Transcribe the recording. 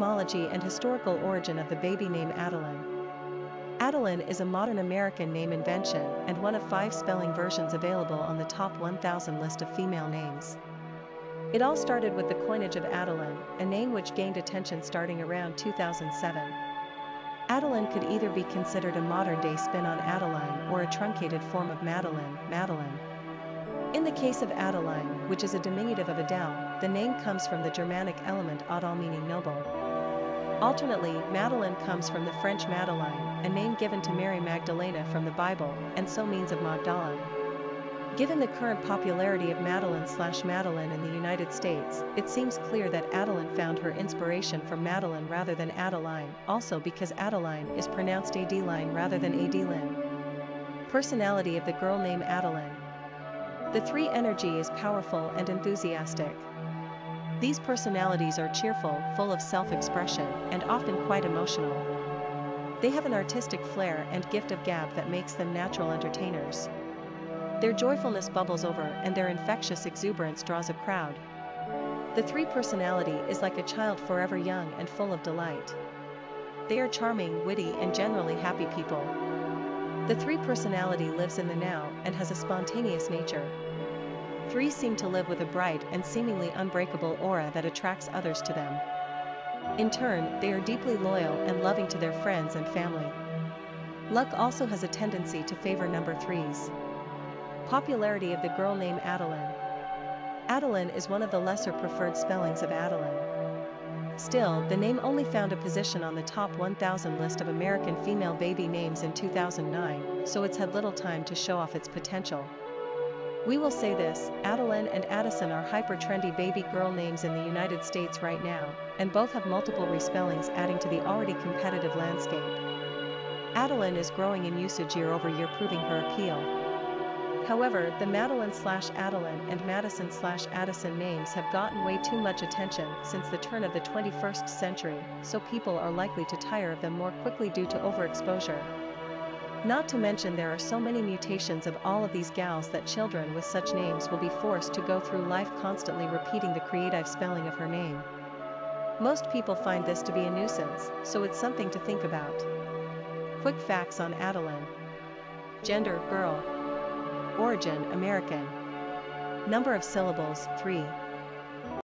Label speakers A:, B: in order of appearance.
A: Etymology and historical origin of the baby name Adelynn. Adelynn is a modern American name invention and one of five spelling versions available on the top 1000 list of female names. It all started with the coinage of Adeline, a name which gained attention starting around 2007. Adeline could either be considered a modern-day spin on Adeline or a truncated form of Madeline, Madeline. In the case of Adeline, which is a diminutive of Adele, the name comes from the Germanic element adal meaning noble. Alternately, Madeline comes from the French Madeleine, a name given to Mary Magdalena from the Bible, and so means of Magdala. Given the current popularity of Madeline slash Madeline in the United States, it seems clear that Adeline found her inspiration from Madeline rather than Adeline, also because Adeline is pronounced Adeline rather than Adeline. Personality of the girl name Adelynn. The three energy is powerful and enthusiastic. These personalities are cheerful, full of self-expression, and often quite emotional. They have an artistic flair and gift of gab that makes them natural entertainers. Their joyfulness bubbles over and their infectious exuberance draws a crowd. The three personality is like a child forever young and full of delight. They are charming, witty and generally happy people. The three personality lives in the now and has a spontaneous nature. Three seem to live with a bright and seemingly unbreakable aura that attracts others to them. In turn, they are deeply loyal and loving to their friends and family. Luck also has a tendency to favor number threes. Popularity of the girl name Adelynn. Adeline is one of the lesser preferred spellings of Adeline. Still, the name only found a position on the top 1000 list of American female baby names in 2009, so it's had little time to show off its potential. We will say this, Adeline and Addison are hyper-trendy baby girl names in the United States right now, and both have multiple respellings adding to the already competitive landscape. Adeline is growing in usage year over year proving her appeal. However, the Madeline slash Adeline and Madison slash Addison names have gotten way too much attention since the turn of the 21st century, so people are likely to tire of them more quickly due to overexposure. Not to mention there are so many mutations of all of these gals that children with such names will be forced to go through life constantly repeating the creative spelling of her name. Most people find this to be a nuisance, so it's something to think about. Quick facts on Adelynn. Gender, girl. Origin, American. Number of syllables, 3.